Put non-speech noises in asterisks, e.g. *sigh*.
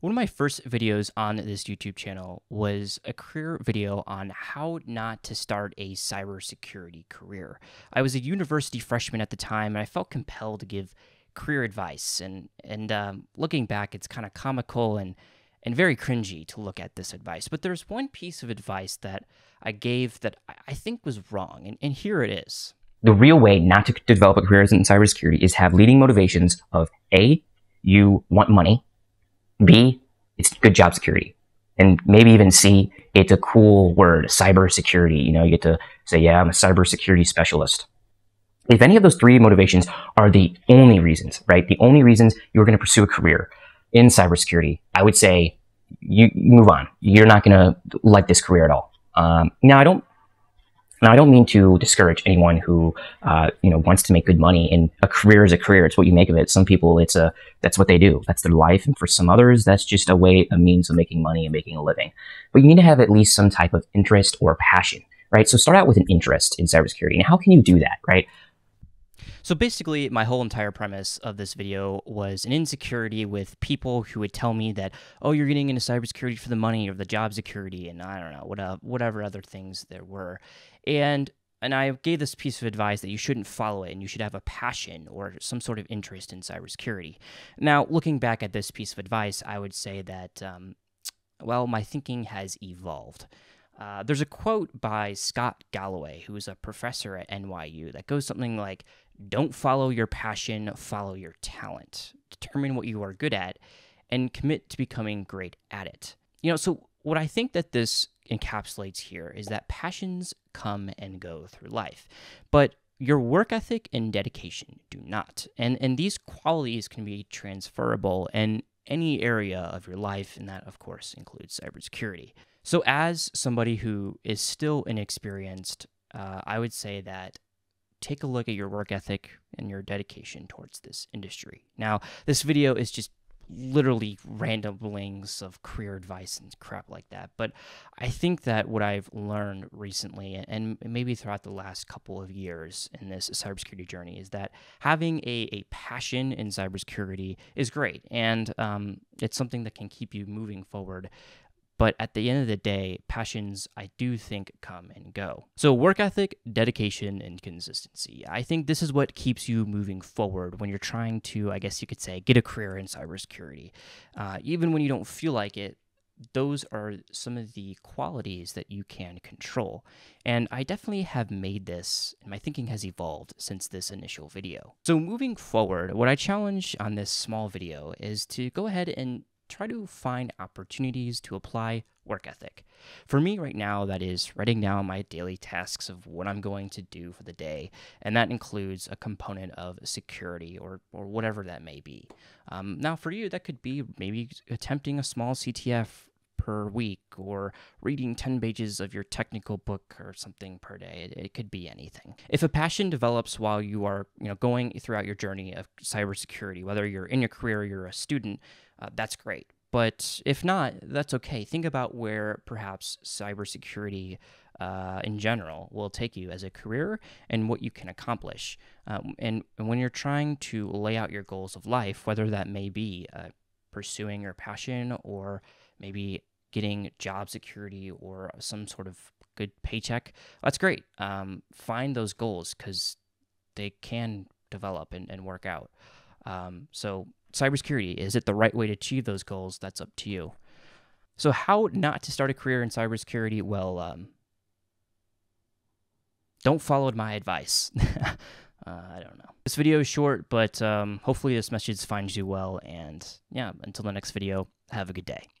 One of my first videos on this YouTube channel was a career video on how not to start a cybersecurity career. I was a university freshman at the time, and I felt compelled to give career advice. And and um, looking back, it's kind of comical and and very cringy to look at this advice. But there's one piece of advice that I gave that I think was wrong, and, and here it is. The real way not to develop a career in cybersecurity is have leading motivations of a you want money B, it's good job security. And maybe even C, it's a cool word, cybersecurity. You know, you get to say, yeah, I'm a cybersecurity specialist. If any of those three motivations are the only reasons, right? The only reasons you're going to pursue a career in cybersecurity, I would say you, you move on. You're not going to like this career at all. Um, now, I don't now, I don't mean to discourage anyone who, uh, you know, wants to make good money. And a career is a career; it's what you make of it. Some people, it's a that's what they do. That's their life, and for some others, that's just a way, a means of making money and making a living. But you need to have at least some type of interest or passion, right? So start out with an interest in cybersecurity. And how can you do that, right? So basically, my whole entire premise of this video was an insecurity with people who would tell me that, oh, you're getting into cybersecurity for the money or the job security, and I don't know, whatever, whatever other things there were. And and I gave this piece of advice that you shouldn't follow it and you should have a passion or some sort of interest in cybersecurity. Now, looking back at this piece of advice, I would say that, um, well, my thinking has evolved. Uh, there's a quote by Scott Galloway, who is a professor at NYU, that goes something like Don't follow your passion, follow your talent. Determine what you are good at and commit to becoming great at it. You know, so what I think that this encapsulates here is that passions come and go through life, but your work ethic and dedication do not. And, and these qualities can be transferable in any area of your life, and that, of course, includes cybersecurity. So, as somebody who is still inexperienced, uh, I would say that take a look at your work ethic and your dedication towards this industry. Now, this video is just literally ramblings of career advice and crap like that. But I think that what I've learned recently, and maybe throughout the last couple of years in this cybersecurity journey, is that having a, a passion in cybersecurity is great. And um, it's something that can keep you moving forward but at the end of the day, passions, I do think, come and go. So, work ethic, dedication, and consistency. I think this is what keeps you moving forward when you're trying to, I guess you could say, get a career in cybersecurity. Uh, even when you don't feel like it, those are some of the qualities that you can control. And I definitely have made this, and my thinking has evolved since this initial video. So, moving forward, what I challenge on this small video is to go ahead and try to find opportunities to apply work ethic. For me right now, that is writing down my daily tasks of what I'm going to do for the day, and that includes a component of security or, or whatever that may be. Um, now, for you, that could be maybe attempting a small CTF per week or reading 10 pages of your technical book or something per day. It, it, could be anything. If a passion develops while you are, you know, going throughout your journey of cybersecurity, whether you're in your career or you're a student, uh, that's great. But if not, that's okay. Think about where perhaps cybersecurity uh, in general will take you as a career and what you can accomplish. Um, and, and, when you're trying to lay out your goals of life, whether that may be uh, pursuing your passion or maybe getting job security or some sort of good paycheck, that's great. Um, find those goals because they can develop and, and work out. Um, so cybersecurity. Is it the right way to achieve those goals? That's up to you. So, how not to start a career in cybersecurity? Well, um, don't follow my advice. *laughs* uh, I don't know. This video is short, but um, hopefully this message finds you well. And yeah, until the next video, have a good day.